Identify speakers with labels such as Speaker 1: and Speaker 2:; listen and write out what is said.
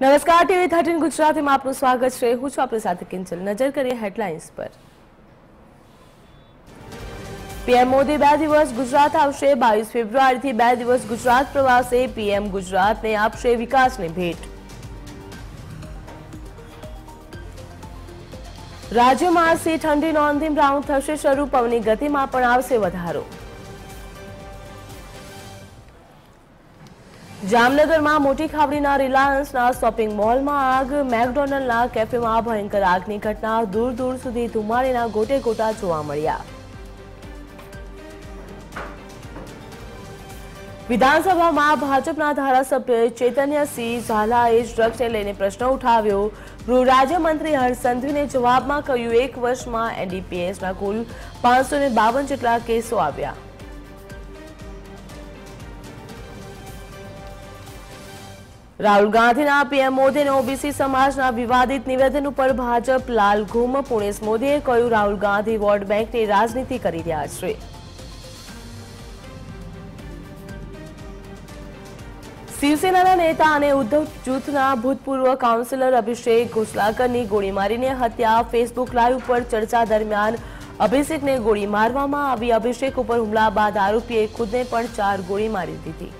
Speaker 1: નમસ્કાર, TV thirteen ગુજરાતીમાં આપનું સ્વાગત છે. હું છું આપણી સાથે કિંચલ. નજર કરીએ હેડલાઇન્સ પર. પીએમ મોદી બે દિવસ ગુજરાત આવશે. બાવીસ ફેબ્રુઆરીથી બે દિવસ ગુજરાત પ્રવાસે. પીએમ ગુજરાતને આપશે વિકાસની ભેટ. રાજ્યમાં આજથી ઠંડીનો અંતિમ રાઉન્ડ થશે. શરૂ પવનની ગતિમાં પણ આવશે વધારો. જામનગરમાં મોટી ખાવડીના રિલાયન્સના શોપિંગ મોલમાં આગ, મેકડોનલ્ડના કેફેમાં ભયંકર આગની ઘટના, દૂર દૂર સુધી ધુમાડીના ગોટે ગોટા જોવા મળ્યા. વિધાનસભામાં ભાજપના ધારાસભ્ય ચૈતન્યસિંહ ઝાલાએ ડ્રગ્સને લઈને પ્રશ્ન ઉઠાવ્યો. ગૃહ રાજ્યમંત્રી હર્ષ જવાબમાં કહ્યું, એક વર્ષમાં એનડીપીએસના કુલ પાંચસો બાવન જેટલા કેસો આવ્યા. રાહુલ ગાંધીના પીએમ મોદીને ઓબીસી સમાજના વિવાદિત નિવેદન ઉપર ભાજપ લાલ ઘુમ. પુણેશ મોદીએ કહ્યું, રાહુલ ગાંધી વોર્ડ બેંકની રાજનીતિ કરી રહ્યા છે. શિવસેનાના નેતા અને ઉદ્ધવ જૂથના ભૂતપૂર્વ કાઉન્સિલર અભિષેક ઘોસલાકરની ગોળી મારીને હત્યા, ફેસબુક લાઈવ પર ચર્ચા દરમિયાન અભિષેકને ગોળી મારવામાં આવી. અભિષેક ઉપર હુમલા બાદ આરોપીએ ખુદને પણ ચાર ગોળી મારી દીધી.